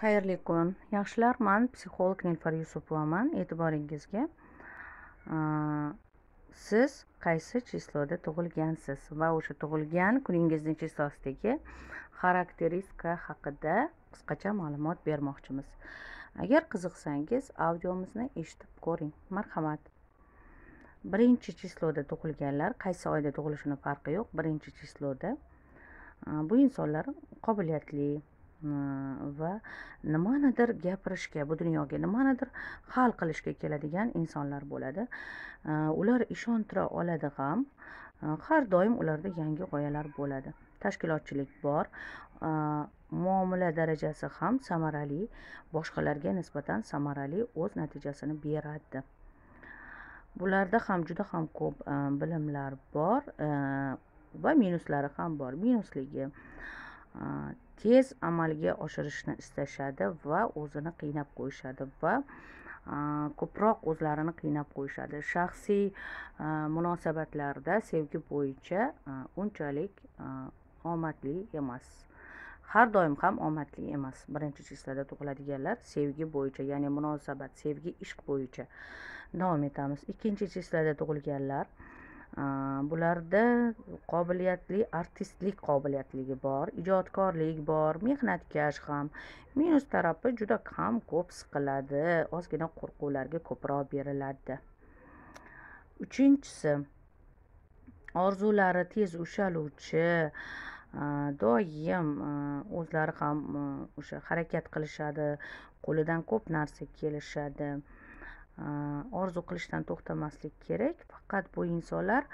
Xayrli kun. Yaxshilar, man psixolog nilfar Yusupovaman. E'tiboringizga siz qaysi chisloda tug'ilgansiz va o'sha tug'ilgan kuningizni chislosidagi xarakteristika haqida qisqacha ma'lumot bermoqchimiz. Agar qiziqsangiz, audiomizni eshitib ko'ring. Marhamat. Birinchi chisloda tug'ilganlar qaysi oyda tug'ilishini farqi yo'q. Birinchi chisloda bu insonlar qobiliyatli, va nimanidir gapirishga bu dunyoga nimanidir hal qilishga keladigan insonlar bo'ladi. Ular ishontira oladi ham har doim ularda yangi g'oyalar bo'ladi. Tashkilotchilik bor. Muomala darajasi ham samarali boshqalarga nisbatan samarali o'z natijasini beradi bularda ham juda ham ko'p bilimlar bor va minuslari ham bor. Minusligi tez amalga oshirishni istashadi va o'zini qiynab qo'yishadi va ko'proq o'zlarini qiynab qo'yishadi. Shaxsiy munosabatlarda sevgi bo'yicha unchalik omadli emas. Har doim ham omadli emas. Birinchi chislada tug'iladiganlar sevgi bo'yicha ya'ni munosabat sevgi ishq bo'yicha davom etamiz. Ikkinchi chislada tug'ilganlar bularda qobiliyatli artistlik qobiliyatligi bor ijodkorlik bor mehnatkash ham. Minus tarafi juda kam ko'p siqiladi ozgina qo'rquvlarga ko'proq beriladi. Uchinchisi orzulari tez ushaluvchi doim o'zlari ham o'sha harakat qilishadi qo'lidan ko'p narsa kelishadi. Orzu qilishdan to'xtamaslik kerak faqat bu insonlar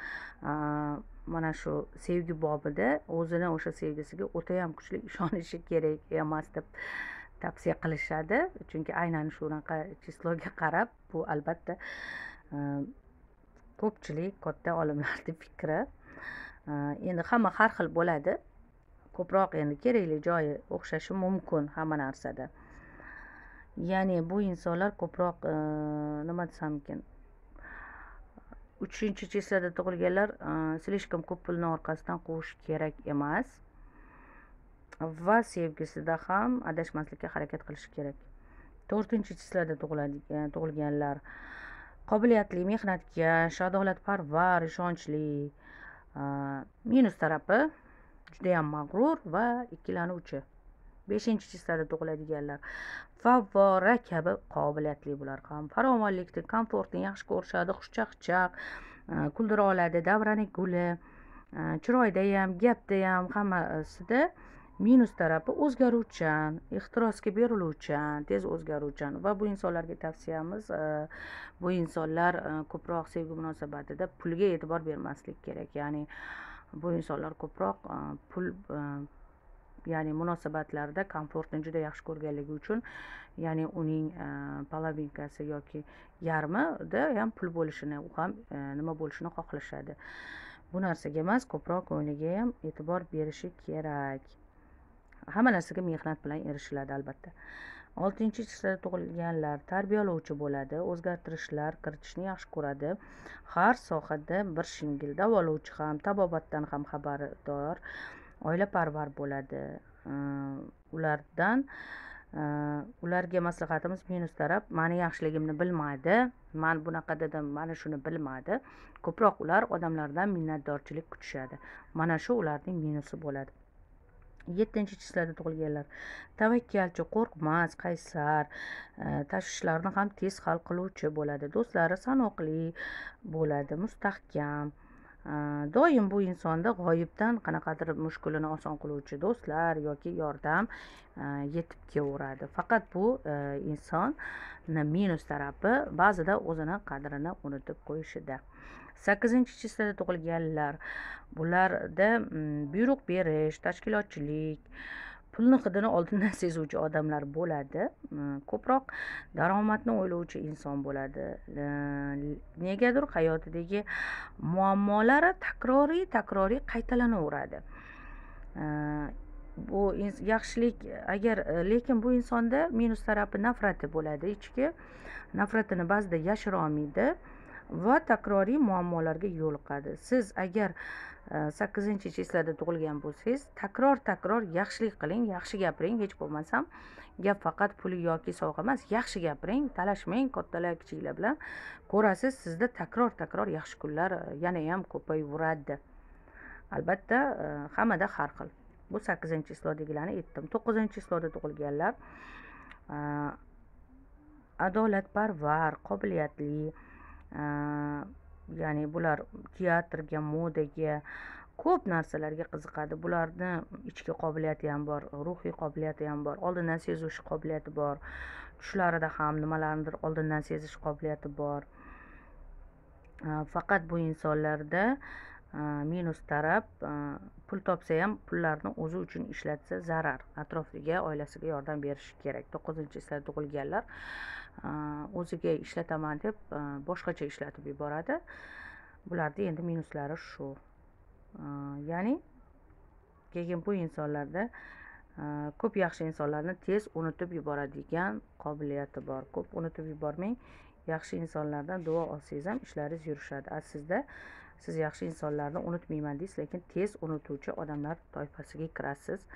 mana shu sevgi bobida o'zini o'sha sevgisiga o'tayam kuchli ishonishi kerak emas deb tavsiya qilishadi chunki aynan shunaqa chisloga qarab bu albatta ko'pchilik katta olimlarni fikri endi hamma har xil bo'ladi ko'proq endi kerakli joyi o'xshashi mumkin hamma narsada ya'ni bu insonlar ko'proq e, nima desam ekan uchinchi chislada tug'ilganlar e, слишком ko'p pulni orqasidan quvish kerak emas va sevgisida ham adashmaslikka harakat qilish kerak. To'rtinchi chislada e, tug'ilganlar qobiliyatli mehnatkash adolatparvar ishonchli e, minus tarafi judayam mag'rur va ikkilanuvchi beshinchi chisloda tug'iladiganlar. Favvora kabi qobiliyatli bular. Ham farovonlikni komfortni yaxshi ko'rishadi xushchaqchaq e, kuldira oladi davraning guli e, chiroyda ham gapda ham hammasida minus tarafi o'zgaruvchan ehtirosga beriluvchan tez o'zgaruvchan. Va bu insonlarga tavsiyamiz e, bu insonlar ko'proq sevgi munosabatida pulga e'tibor bermaslik kerak. Ya'ni bu insonlar ko'proq pul ya'ni munosabatlarda komfortni juda yaxshi ko'rganligi uchun ya'ni uning e, polovinkasi yoki yarmida ham pul bo'lishini u ham e, nima bo'lishini xohlashadi. Bu narsaga emas ko'proq ko'ngliga ham e'tibor berishi kerak. Hamma narsaga mehnat bilan erishiladi albatta. Oltinchi chisloda tug'ilganlar tarbiyalovchi bo'ladi o'zgartirishlar kiritishni yaxshi ko'radi. Har sohada bir shingil davolovchi ham tabobatdan ham xabardor. Oilaparvar bo'ladi. Ulardan ularga maslahatimiz minus taraf mani yaxshiligimni bilmadi. Man bunaqa dedim mana shuni bilmadi. Ko'proq ular odamlardan minnatdorchilik kutishadi. Mana shu ularning minusi bo'ladi. Yettinchi chislada tug'ilganlar. Tavakkalchi qo'rqmas qaysar tashvishlarni ham tez hal qiluvchi bo'ladi. Do'stlari sanoqli bo'ladi mustahkam. Э, doim bu insonda g'oyibdan qanaqadir mushkulini oson qiluvchi do'stlar yoki yordam e, yetib kelaveradi. Faqat bu e, insonni minus tarafi ba'zida o'zini qadrini unutib qo'yishida. Sakkizinchi chislada tug'ilganlar bularda mm, buyruq berish tashkilotchilik pulni hidini oldindan sezuvchi odamlar bo'ladi. Hm, ko'proq daromadni o'ylovchi inson bo'ladi. Hm, negadir hayotidagi muammolari takroriy takroriy qaytalanaveradi. Hm, bu yaxshilik agar e, lekin bu insonda minus tarafi nafrati bo'ladi. Ichki nafratini ba'zida yashira olmaydi. Va takroriy muammolarga yo'liqadi. Siz agar e, sakkizinchi chislada tug'ilgan bo'lsangiz takror takror yaxshilik qiling yaxshi gapiring hech bo'lmasam gap faqat pul yoki sovg'a emas yaxshi gapiring talashmang kattalar kichiklar bilan ko'rasiz sizda takror takror yaxshi kunlar e, yanayam ko'payaveradi albatta e, hammada har xil. Bu sakkizinchi chislodagilarni aytdim. To'qqizinchi chisloda tug'ilganlar e, adolatparvar qobiliyatli ya'ni bular teatrga modaga ko'p narsalarga qiziqadi bularni ichki qobiliyati ham bor ruhiy qobiliyati ham bor oldindan sezish qobiliyati bor tushlarida ham nimalarnidir oldindan sezish qobiliyati bor faqat bu insonlarda minus taraf pul topsa ham pullarni o'zi uchun ishlatsa zarar atrofiga oilasiga yordam berishi kerak. To'qqizinchi sinfda tug'ilganlar o'ziga ishlataman deb boshqacha ishlatib yuboradi. Bularni endi minuslari shu. Ya'ni keyin bu insonlarda ko'p yaxshi insonlarni tez unutib yuboradigan qobiliyati bor. Ko'p unutib yubormang yaxshi insonlardan duo olsangiz ham ishlaringiz yurishadi. A sizda siz yaxshi insonlarni unutmayman deysiz lekin tez unutuvchi odamlar toifasiga kirasiz.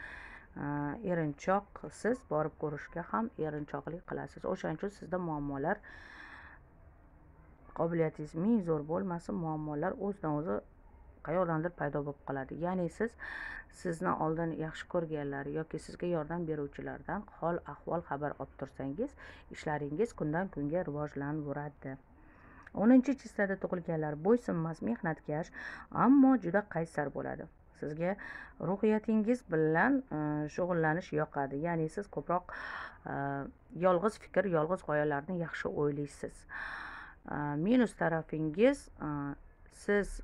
Erinchoqsiz borib ko'rishga ham erinchoqlik qilasiz. O'shaning uchun sizda muammolar qobiliyatingiz ming zo'r bo'lmasin muammolar o'zidan o'zi qayoqdandir paydo bo'lib qoladi. Ya'ni siz sizni oldin yaxshi ko'rganlar yoki sizga yordam beruvchilardan hol ahvol xabar olib tursangiz ishlaringiz kundan kunga rivojlanaveradi o'ninchi chislada tug'ilganlar bo'ysunmas mehnatkash ammo juda qaysar bo'ladi. Sizga ruhiyatingiz bilan e, shug'ullanish yoqadi. Ya'ni siz ko'proq e, yolg'iz fikr yolg'iz g'oyalarni yaxshi o'ylaysiz. E, minus tarafingiz siz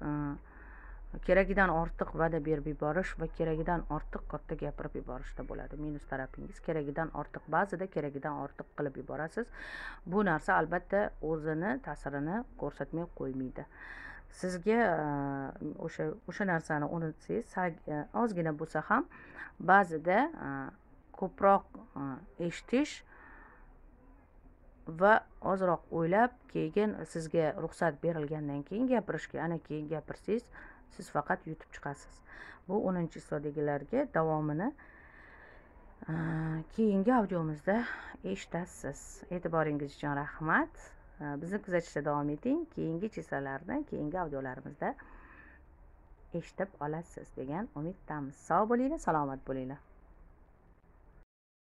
keragidan ortiq va'da berib yuborish va keragidan ortiq katta gapirib yuborishda bo'ladi. Minus tarafingiz keragidan ortiq ba'zida keragidan ortiq qilib yuborasiz. Bu narsa albatta o'zini ta'sirini ko'rsatmay qo'ymaydi. Sizga e, o'sha o'sha narsani unutsangiz e, ozgina bo'lsa ham ba'zida e, ko'proq eshitish va ozroq o'ylab keyin sizga ruxsat berilgandan keyin gapirishga ana keyin gapirsangiz siz faqat yutib chiqasiz. Bu o'ninchi hissadagilarga davomini keyingi audiomizda eshitasiz. E'tiboringiz uchun rahmat. Bizni kuzatishda davom eting. Keyingi chisalarni keyingi audiolarimizda eshitib olasiz degan umiddamiz sog' bo'linglar salomat bo'linglar.